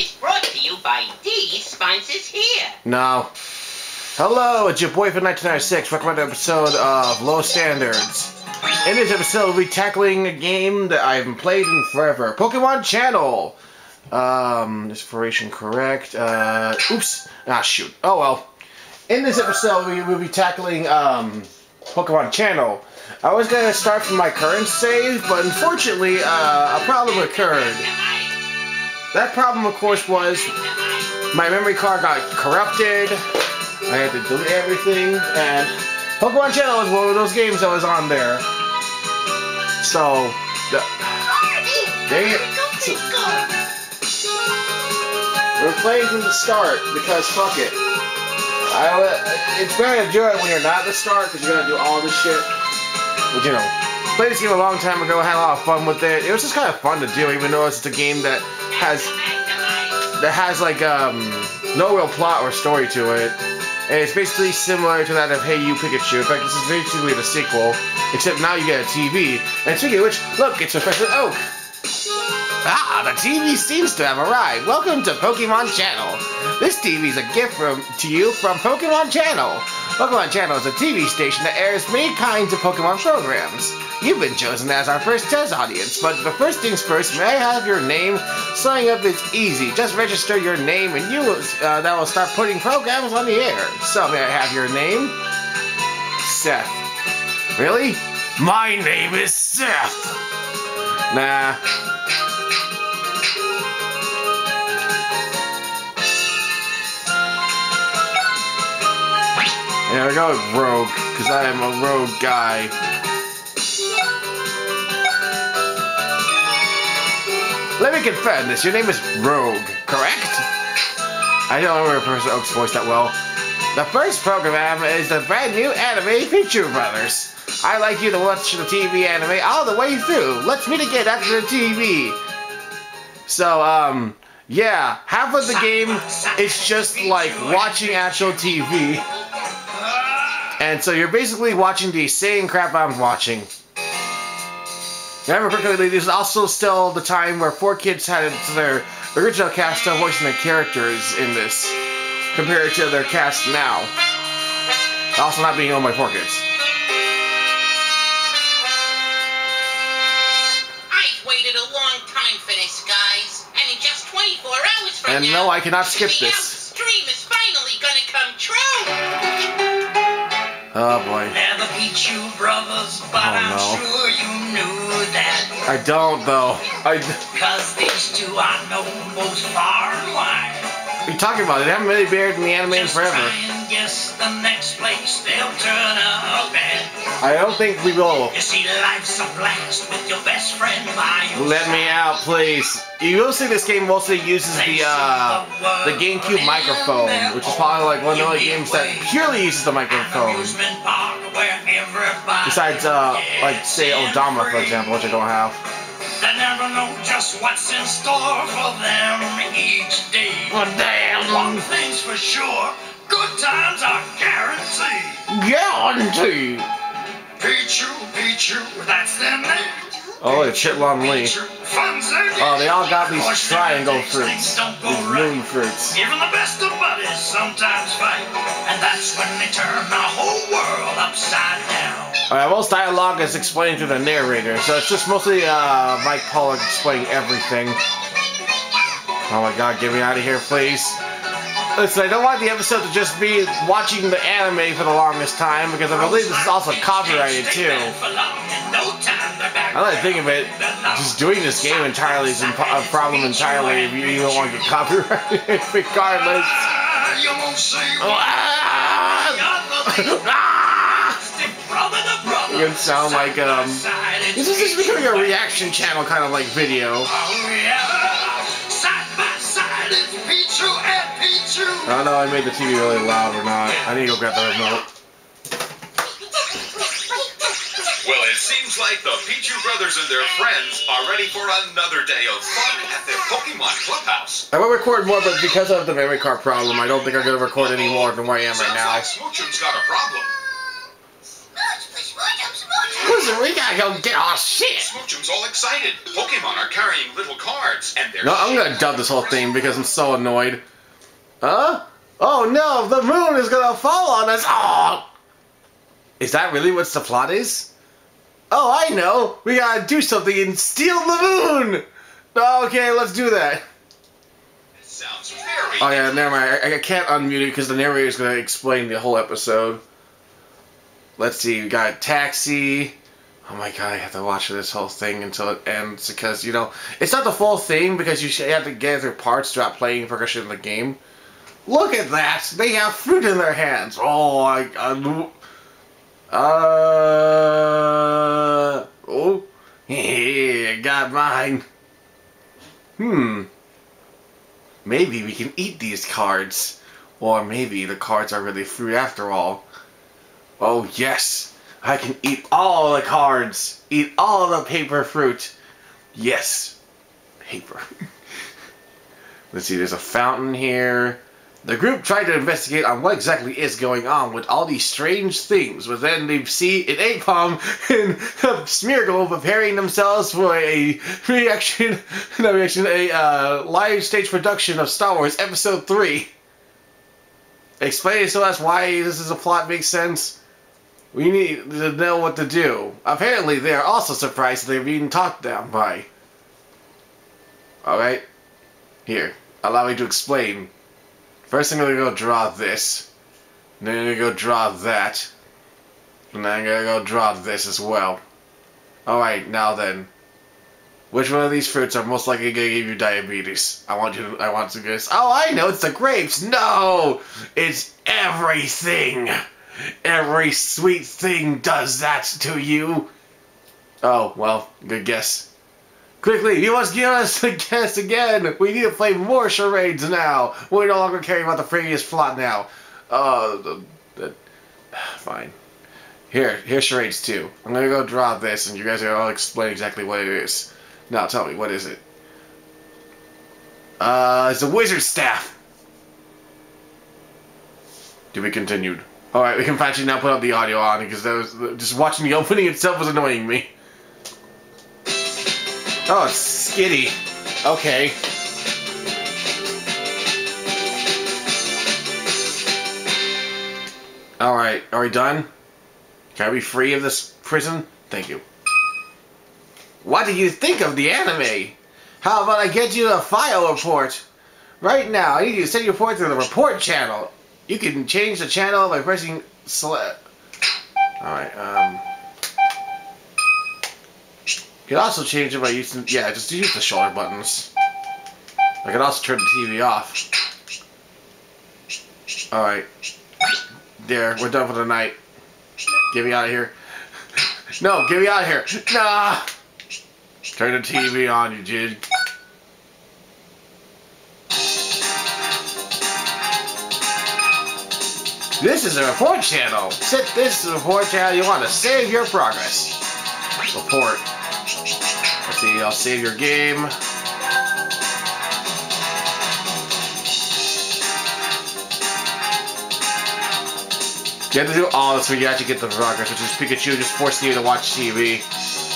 It's brought to you by D sponsors here. No. Hello, it's your boy from 1996. Welcome to an episode of Low Standards. In this episode, we'll be tackling a game that I haven't played in forever. Pokemon Channel. Um, inspiration correct. Uh, oops. Ah, shoot. Oh well. In this episode, we will be tackling um, Pokemon Channel. I was gonna start from my current save, but unfortunately, uh, a problem occurred. That problem, of course, was my memory card got corrupted. I had to delete everything, and Pokemon Channel was one of those games that was on there. So, the, it. So, we're playing from the start because fuck it. I, it's better to do it when you're not the start because you're gonna do all this shit. But you know, played this game a long time ago. Had a lot of fun with it. It was just kind of fun to do, even though it's a game that has that has like um no real plot or story to it. And it's basically similar to that of Hey You Pikachu. In fact, this is basically the sequel, except now you get a TV. And speaking of which, look, it's Professor Oak. Ah, the TV seems to have arrived. Welcome to Pokemon Channel. This TV is a gift from to you from Pokemon Channel. Pokemon Channel is a TV station that airs many kinds of Pokemon programs. You've been chosen as our first test audience, but the first things first, may I have your name? Signing up is easy. Just register your name and you uh, that will start putting programs on the air. So may I have your name? Seth. Really? My name is Seth. Nah. There we go, rogue, because I am a rogue guy. Let me confirm this. Your name is Rogue, correct? I don't remember Professor Oak's voice that well. The first program is the brand new anime Pichu Brothers. I like you to watch the TV anime all the way through. Let's meet again after the TV. So, um, yeah, half of the game is just like watching actual TV. And so you're basically watching the same crap I'm watching. Remember quickly, this is also still the time where 4Kids had their original cast of voicing the characters in this, compared to their cast now. Also not being owned by 4Kids. I've waited a long time for this, guys. And in just 24 hours from And now, no, I cannot skip this. Oh boy. They're the Pichu brothers, but Oh, I'm no. sure you knew that. I don't though. I. Cause these two are known both far and wide. What are you talking about? They haven't really been in the anime in forever. try and guess the next place they'll turn up at. I don't think we will. You see, a blast with your best friend by Let me out, please. You will see this game mostly uses the uh, the GameCube microphone, which is probably like one of the only games that purely uses the microphone. amusement park where everybody Besides, uh, like say Odama, for example, which I don't have. They never know just what's in store for them each day. Oh damn! One thing's for sure, good times are guaranteed. Guarantee. Pichu, that's their name. Oh, it's Chitlon Lee. Oh, they all got these triangle fruits. things don't go These moon fruits. Even the best of buddies sometimes fight, and that's when they turn the whole world upside down. Alright, most dialogue is explained through the narrator, so it's just mostly uh, Mike Pollock explaining everything. Oh my god, get me out of here, please. Listen, I don't want the episode to just be watching the anime for the longest time, because I believe this is also copyrighted too. Now that I think of it, just doing this game entirely is a problem entirely if you, don't want to get copyrighted, regardless. You sound like, um, This is just becoming a reaction channel kind of like video. Side by side, it's Pichu and. I don't know I made the TV really loud or not. I need to go grab the remote. Well, it seems like the Pichu brothers and their friends are ready for another day of fun at their Pokemon clubhouse. I will record more, but because of the memory card problem, I don't think I'm going to record any more than where I am right now. like Smoochum's got a problem. Listen, we gotta go get our shit. Smoochum's all excited. Pokemon are carrying little cards, and they're. No, I'm gonna dub this whole thing because I'm so annoyed. Huh? Oh no, the moon is gonna fall on us. Oh! Is that really what the plot is? Oh, I know. We gotta do something and steal the moon. Okay, let's do that. Sounds very. Oh yeah, never mind. I, I can't unmute it because the narrator is gonna explain the whole episode. Let's see. We got taxi. Oh my god, I have to watch this whole thing until it ends because you know it's not the full thing because you have to get through parts throughout playing progression in the game. Look at that! They have fruit in their hands. Oh, I, I uh oh, got mine. Hmm. Maybe we can eat these cards. Or maybe the cards are really fruit after all. Oh yes, I can eat all the cards. Eat all the paper fruit. Yes, paper. Let's see, there's a fountain here. The group tried to investigate on what exactly is going on with all these strange things, but then they see an Aipom and a Smeargle preparing themselves for a reaction, no reaction, a uh, live stage production of Star Wars Episode 3. Explain to us why this is a plot makes sense. We need to know what to do. Apparently, they are also surprised they're being talked down by. Alright? Here, allow me to explain. First, I'm gonna go draw this. Then I'm gonna go draw that. And then I'm gonna go draw this as well. Alright, now then. Which one of these fruits are most likely gonna give you diabetes? I want you to, I want to guess. Oh, I know, it's the grapes! No! It's everything! Every sweet thing does that to you! Oh, well, good guess. Quickly, you must give us a guess again! We need to play more charades now! We're no longer caring about the previous plot now. Uh, fine. Here, here's charades two. I'm gonna go draw this, and you guys are all explain exactly what it is. Now, tell me, what is it? Uh, it's a wizard staff! To be continued. Alright, we can actually now put up the audio on, because that was, just watching the opening itself was annoying me. Oh, it's Skitty. Okay. Alright, are we done? Can I be free of this prison? Thank you. What do you think of the anime? How about I get you a file report? Right now, I need you to send your report to the report channel. You can change the channel by pressing select. Alright, um... You can also change it by using, yeah, just use the shoulder buttons. I can also turn the TV off. Alright. There, we're done for the night. Get me out of here. No, get me out of here. Nah! Turn the TV on, you jid. This is a report channel. Set this report channel. You want to save your progress. Report. Let's see, I'll save your game. You have to do all this when you actually get the progress, which is Pikachu just forcing you to watch TV.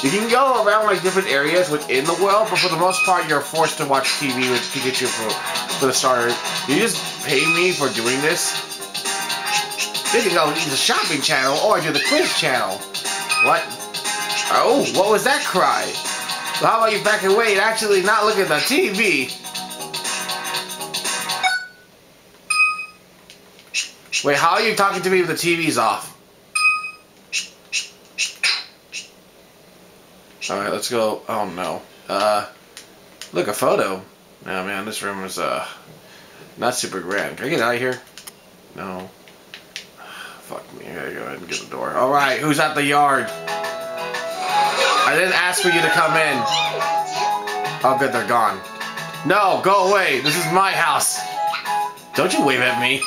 You can go around like different areas within the world, but for the most part, you're forced to watch TV with Pikachu for, for the starter. You just pay me for doing this. They can go to the shopping channel or do the quiz channel. What? Oh, what was that cry? Well, how about you back away and actually not look at the TV? Wait, how are you talking to me with the TV's off? Alright, let's go. Oh no. Uh, look, a photo. Oh man, this room is, uh, not super grand. Can I get out of here? No. Fuck me, I gotta go ahead and get the door. Alright, who's at the yard? I didn't ask for you to come in. Oh good, they're gone. No, go away. This is my house. Don't you wave at me.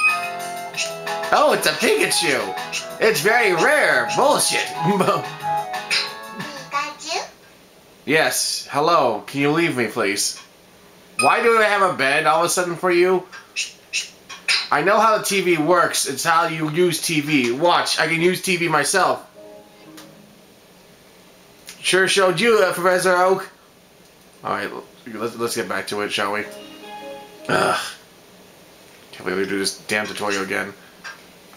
Oh, it's a Pikachu. It's very rare. Bullshit. Yes. Hello. Can you leave me, please? Why do I have a bed all of a sudden for you? I know how the TV works. It's how you use TV. Watch. I can use TV myself. Sure showed you, uh, Professor Oak. Alright, let's, let's get back to it, shall we? Ugh. Can't believe we do this damn tutorial again.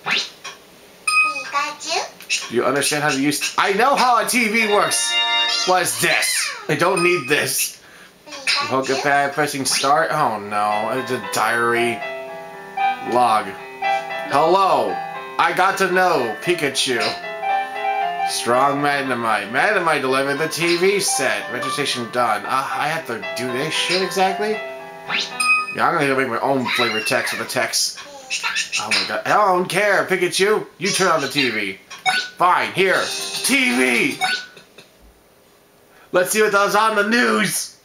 Pikachu? You understand how to use... I know how a TV works! What's this? I don't need this. Pokepad pressing start? Oh no, it's a diary log. Hello, I got to know Pikachu. Strong Magnemite. Magnemite delivered the TV set. Registration done. Uh, I have to do this shit exactly? Yeah, I'm gonna make my own flavor text with the text. Oh my god. I don't care, Pikachu. You turn on the TV. Fine, here. TV! Let's see what was on the news!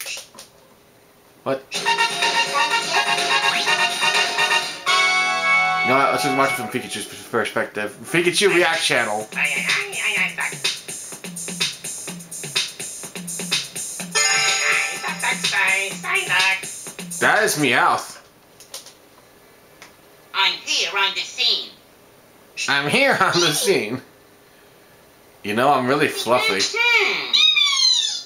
What? You know what? Let's just watch it from Pikachu's perspective. Pikachu React channel. That is Meowth. I'm here on the scene. I'm here on the scene. You know, I'm really fluffy.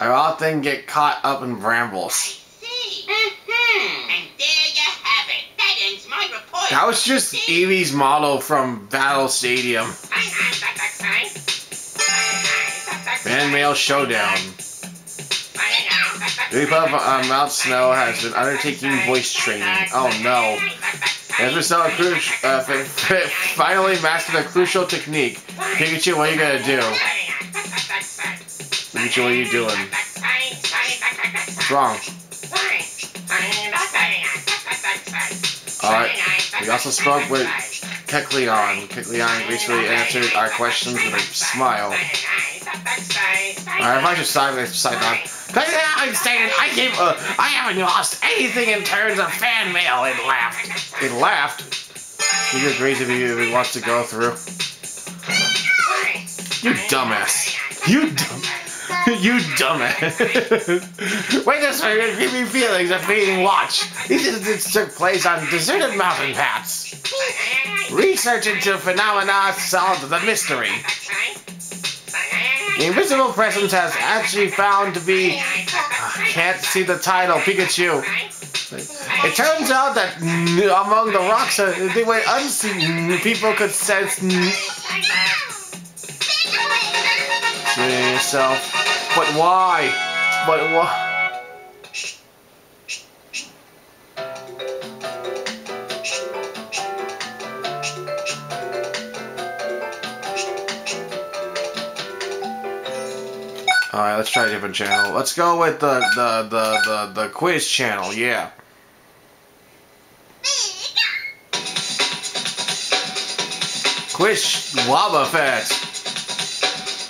I often get caught up in brambles. see. Mhm. And there you have it. That ends my report. That was just Eevee's model from Battle Stadium. Fan Mail Showdown. Jigglypuff uh, Mount Snow has been undertaking voice training. Oh no. Ezra cru- uh, finally mastered a crucial technique. Pikachu, what are you gonna do? Pikachu, what are you doing? What's wrong? Alright. We also spoke with Kecleon. Kecleon gracefully answered our questions with a smile. Alright, if I just sign this side on. I'm saying I gave uh, I haven't lost anything in terms of fan mail. It laughed. It laughed. He agrees if he, if he wants to go through. You dumbass. You dumb. You dumbass. Wait a second, give me feelings of being watched. These incidents took place on deserted mountain paths. Research into phenomena solved the mystery. The invisible presence has actually found to be. Can't see the title, Pikachu. It turns out that among the rocks, uh, they went unseen. People could sense. yourself. But why? But why? Alright, let's try a different channel. Let's go with the the the the, the quiz channel, yeah. Quiz Wobbuffet.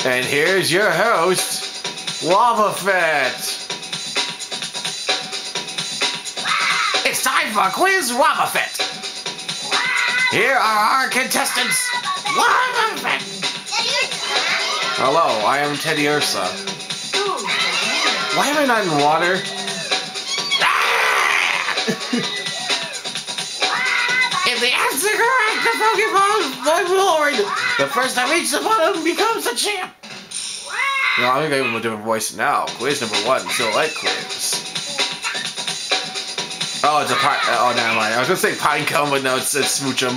And here's your host, Wobbuffet. It's time for Quiz Wobbuffet. Here are our contestants. Hello, I am Teddiursa. Why am I not in water? if the answer correct, the Pokemon my lord, the first to reach the bottom becomes the champ. No, I'm gonna give him a different voice now. Quiz number one, select quiz. Oh, it's a pine. Oh, never mind. I was gonna say Pinecone, but no, it's, it's Smoochum.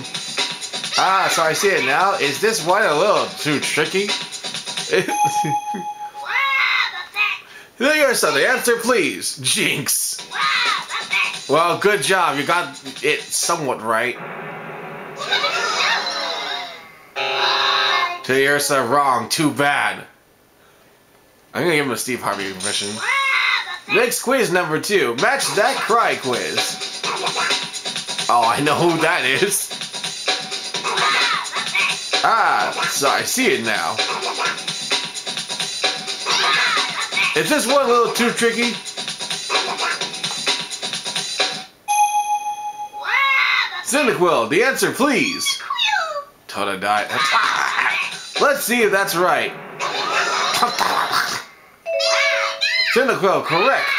Ah, so I see it now. Is this one a little too tricky? Here's the answer, please. Jynx. Well, good job. You got it somewhat right. Ursa, wrong. Too bad. I'm gonna give him a Steve Harvey impression. Next quiz number two. Match that cry quiz. Oh, I know who that is. Ah, so I see it now. Is this one a little too tricky? Cyndaquil, the answer please. Totodile. Let's see if that's right. Cyndaquil, correct.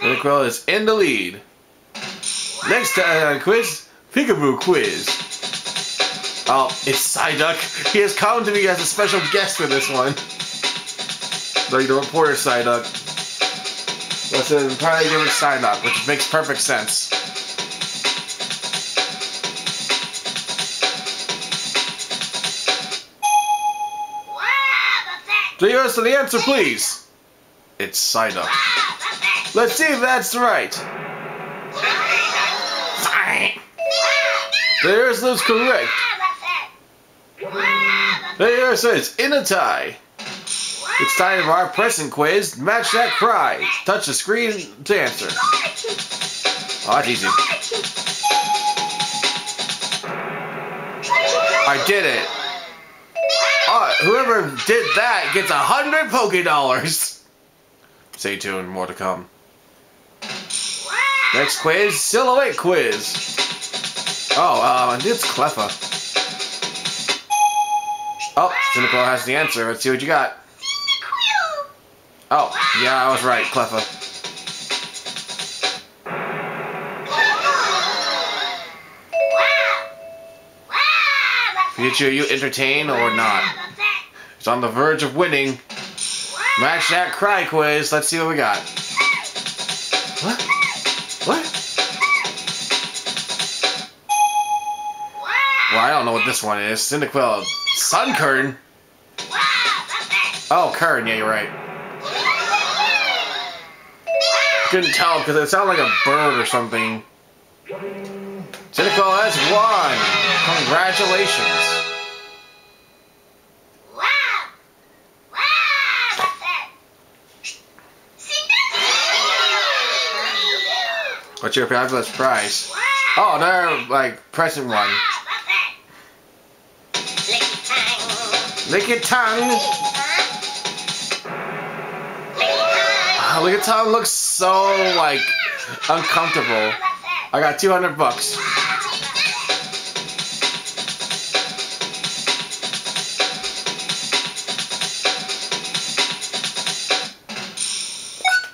Cyndaquil is in the lead. Next uh, quiz, Peekaboo quiz. Oh, it's Psyduck. He has come to me as a special guest for this one. Like the reporter Psyduck. That's an entirely different Psyduck, which makes perfect sense. Give us the answer, please. It's Psyduck. Let's see if that's right. There's those correct. There says in a tie. It's time for our present quiz. Match that cry. Touch the screen to answer. Oh, that's easy. I did it. Oh, whoever did that gets a hundred Poké Dollars. Stay tuned, more to come. Next quiz, silhouette quiz. Oh, uh, it's Cleffa. Oh, Cyndaquil has the answer. Let's see what you got. Oh, yeah, I was right, Cleffa. Future, you entertain or not? It's on the verge of winning. Match that cry quiz. Let's see what we got. What? What? Well, I don't know what this one is. Cyndaquil. Sunkern? Oh, Kern. Yeah, you're right. Couldn't tell because it sounded like a bird or something. Cyndaquil has won. Congratulations. What's your fabulous prize? Oh, they're like present one. Lick your tongue. Lick your tongue looks so like uncomfortable. I got 200 bucks.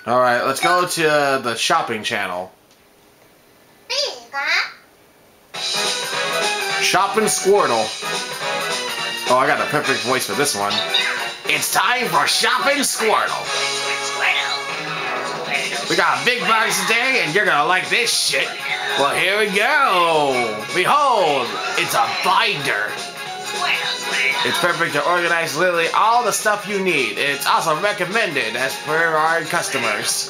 All right, let's go to the shopping channel. Shopping Squirtle. Oh, I got the perfect voice for this one. It's time for Shopping Squirtle. We got a big box today, and you're gonna like this shit. Well, here we go. Behold, it's a binder. It's perfect to organize literally all the stuff you need. It's also recommended as per our customers.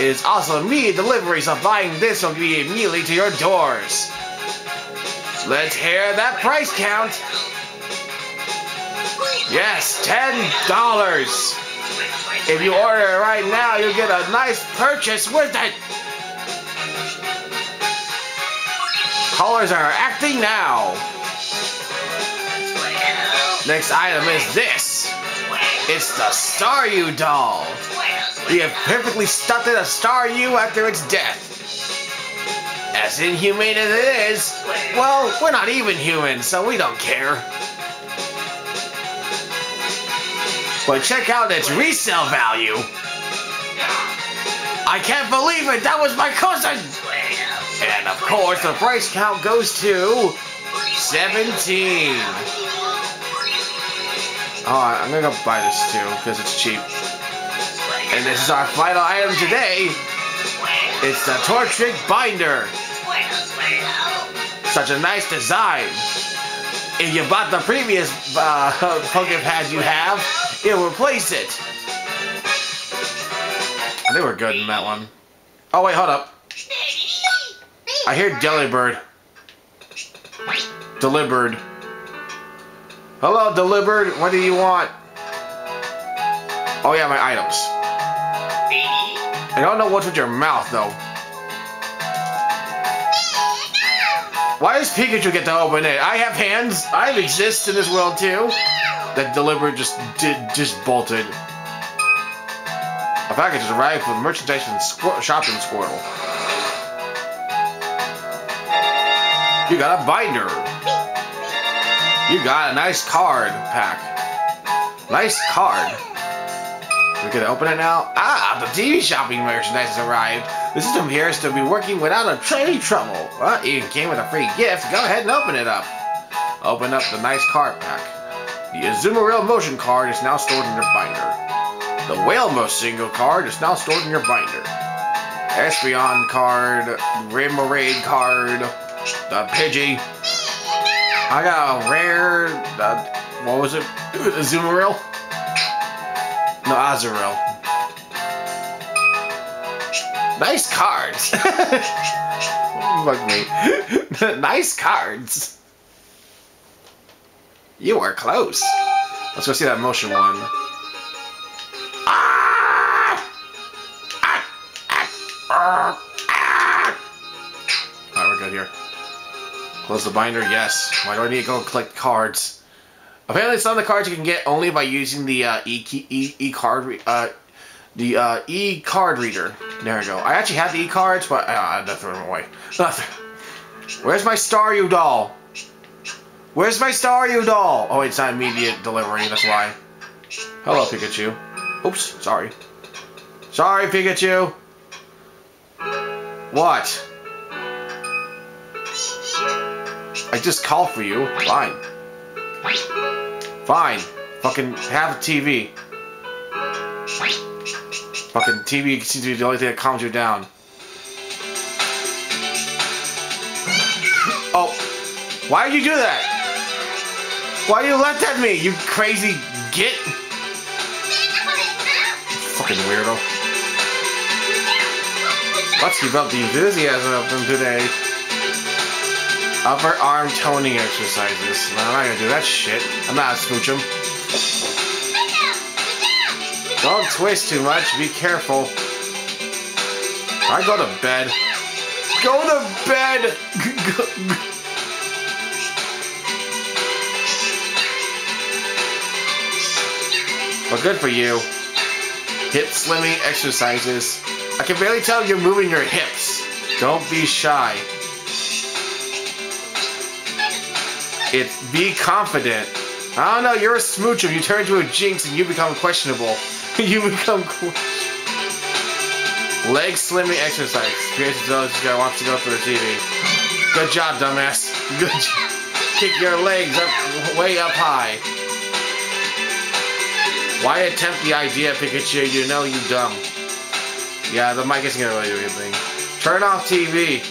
It is also immediate delivery, so buying this will be immediately to your doors. Let's hear that price count. Yes, ten dollars. If you order it right now, you'll get a nice purchase with it. Callers are acting now. Next item is this. It's the Star Staryu doll. We have perfectly stuffed a Staryu after its death. As inhumane as it is, well, we're not even human, so we don't care. But check out its resale value. I can't believe it, that was my cousin! And of course, the price count goes to 17. Oh, I'm gonna go buy this too, because it's cheap. And this is our final item today. It's the Torchic Binder. Such a nice design. If you bought the previous uh, Pokepad you have, it'll replace it. They were good in that one. Oh wait, hold up. I hear Delibird. Delivered. Hello, delivered. What do you want? Oh yeah, my items. I don't know what's with your mouth though. Why does Pikachu get to open it? I have hands. I exist in this world too. That delivered just did just bolted. A package has arrived with merchandise from Squir Shopping Squirtle. You got a binder. You got a nice card pack. Nice card. We can open it now. Ah, the TV shopping merchandise has arrived. The system appears to be working without a any trouble. Well, it came with a free gift. Go ahead and open it up. Open up the nice card pack. The Azumarill motion card is now stored in your binder. The Whale single card is now stored in your binder. Espeon card, Remoraid card, the Pidgey. I got a rare, uh, what was it? Azumarill? No, Azurill. Nice cards. Fuck me. nice cards. You were close. Let's go see that motion one. Ah! Ah! Ah! Alright, we're good here. Close the binder, yes. Why do I need to go collect cards? Apparently some of the cards you can get only by using the uh, e, e, e card uh, the uh, e card reader. There we go. I actually have the e cards, but uh, I throw them away. Where's my Staryu doll? Where's my Staryu doll? Oh, it's not immediate delivery. That's why. Hello, Pikachu. Oops, sorry. Sorry, Pikachu. What? I just called for you. Fine. Fine. Fucking have a TV. Fucking TV seems to be the only thing that calms you down. Oh. Why did you do that? Why you left at me, you crazy git? Fucking weirdo. Let's keep up the enthusiasm of them today. Upper arm toning exercises. No, I'm not gonna do that shit. I'm not a smoochum. Don't twist too much. Be careful. I go to bed. Go to bed. good for you. Hip slimming exercises. I can barely tell you're moving your hips. Don't be shy. It's be confident. I don't know, you're a smoocher. You turn into a Jynx and you become questionable. you become qu- leg slimming exercise. Creates those guy wants to go for the TV. Good job, dumbass. Good. job. Kick your legs up, way up high. Why attempt the idea, Pikachu? You know you dumb. Yeah, the mic isn't gonna really do anything. Turn off TV.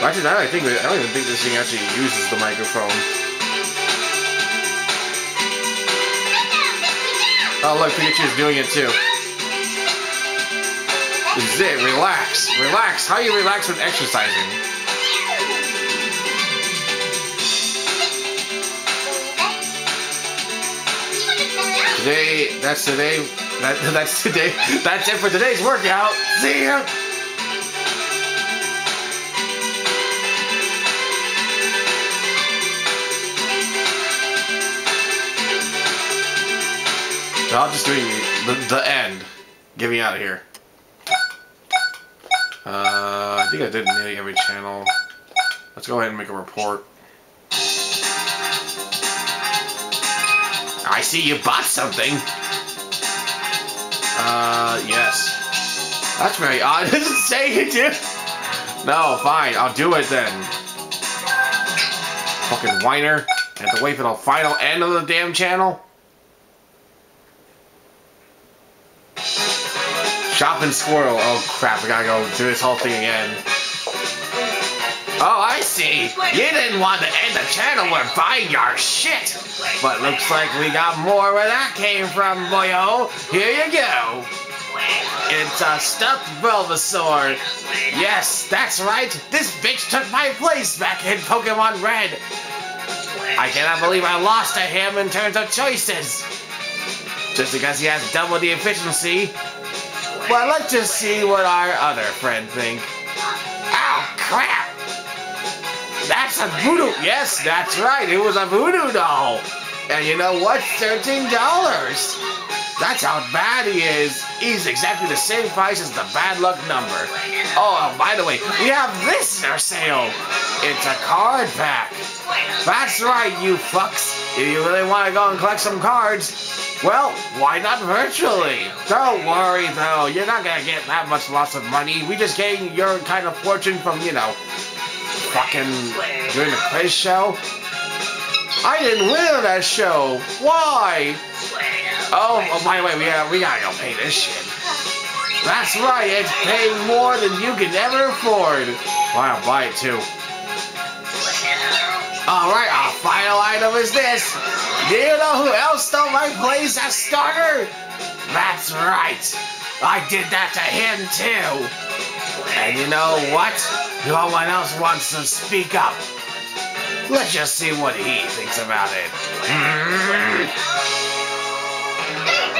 Actually, I think I don't even think this thing actually uses the microphone. Oh look, Pikachu's doing it too. This is it, relax. Relax. How you relax when exercising? Today, that's today, that, that's today, that's it for today's workout. See ya! I'm just doing the, the end. Get me out of here. Uh, I think I did nearly every channel. Let's go ahead and make a report. I see you bought something. Uh, yes. That's very odd. It doesn't say it, dude. No, fine. I'll do it then. Fucking whiner. Have to wait for the final end of the damn channel. Shopping Squirtle. Oh crap, I gotta go do this whole thing again. Oh, I see. You didn't want to end the channel with buying your shit. But looks like we got more where that came from, boyo. Here you go. It's a stuffed Bulbasaur. Yes, that's right. This bitch took my place back in Pokemon Red. I cannot believe I lost to him in terms of choices. Just because he has double the efficiency. Well, let's just see what our other friend think. Ow, crap! That's a voodoo. Yes, that's right. It was a voodoo doll. And you know what? Thirteen dollars. That's how bad he is. He's exactly the same price as the bad luck number. Oh, by the way, we have this for sale. It's a card pack. That's right, you fucks. If you really want to go and collect some cards, well, why not virtually? Don't worry though, you're not gonna get that much lots of money. We just gain your kind of fortune from, you know, fucking doing a quiz show. I didn't win on that show. Why? Oh, oh by the way, we gotta, we gotta go pay this shit. That's right, it's paying more than you can ever afford. I'll buy it too. Alright, our final item is this. Do you know who else stole my place as starter? That's right. I did that to him too. And you know what? No one else wants to speak up. Let's just see what he thinks about it.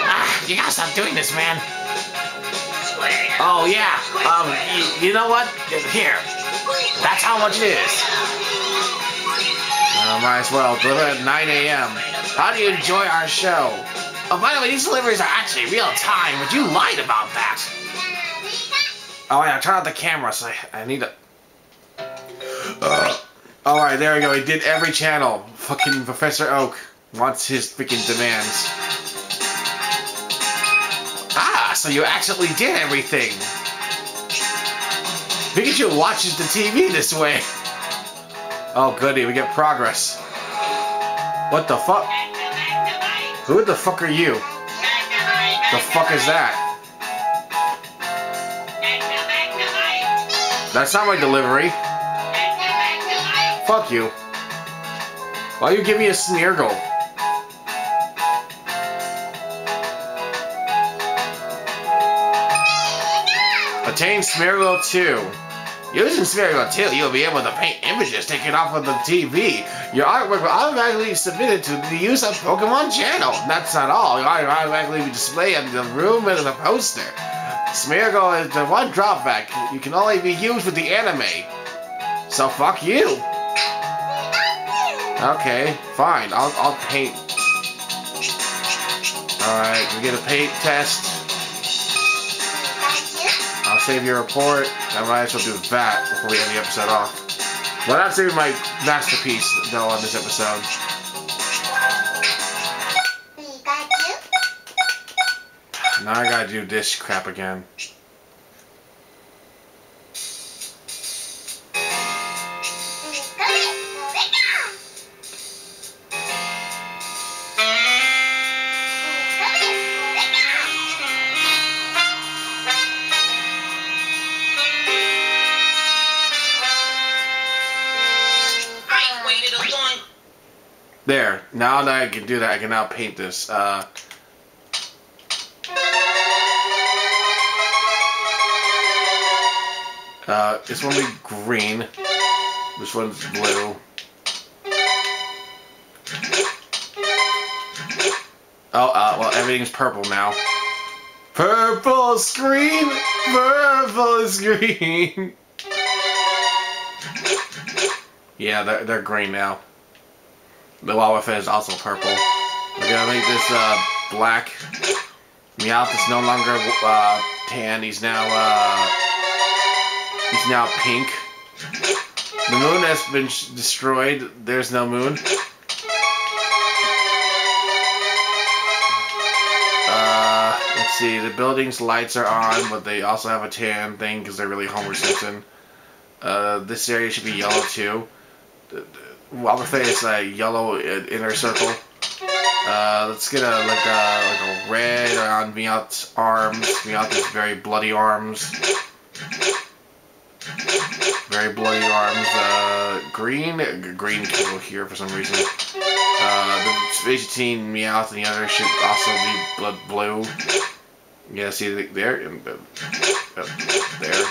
ah, you gotta stop doing this, man. Oh yeah. Um, you, you know what? Here. That's how much it is. Uh, might as well deliver at 9 a.m. How do you enjoy our show? Oh, by the way, these deliveries are actually real time, but you lied about that. Oh yeah, turn off the camera. So I, I need to. Uh, all right, there we go. He did every channel. Fucking Professor Oak wants his freaking demands. Ah, so you actually did everything. Pikachu watches the TV this way. Oh, goody, we get progress. What the fuck? Who the fuck are you? The fuck is that? That's not my delivery. Fuck you. Why you give me a Smeargle? Attain Smeargle 2. Using Smeargle 2, you'll be able to paint images taken off of the TV. Your artwork will automatically be submitted to the use of Pokemon Channel. That's not all. Your You'll automatically be displayed in the room as a poster. Smeargle is the one drawback. You can only be used with the anime. So fuck you. Okay, fine. I'll, I'll paint. Alright, we get a paint test. I'll save your report. I might as well do that before we end the episode off. But I'm saving my masterpiece, though, on this episode. Now I gotta do this crap again. Now that I can do that, I can now paint this. Uh, uh, this one will be green. This one's blue. Oh, uh, well, everything's purple now. Purple screen! Purple screen! yeah, they're, they're green now. The Wobbuffet is also purple. We're gonna make this uh, black. Meowth is no longer uh, tan. He's now uh, he's now pink. The moon has been destroyed. There's no moon. Uh, let's see. The building's lights are on, but they also have a tan thing because they're really Homer Simpson. Uh, this area should be yellow too. Wobbuffet is a yellow inner circle. Uh, let's get a like a like a red on Meowth's arms. Meowth has very bloody arms. Very bloody arms. Uh, green, green can here for some reason. Uh, the Space Team Meowth and the other should also be blood blue. Yeah, see there, and uh, there.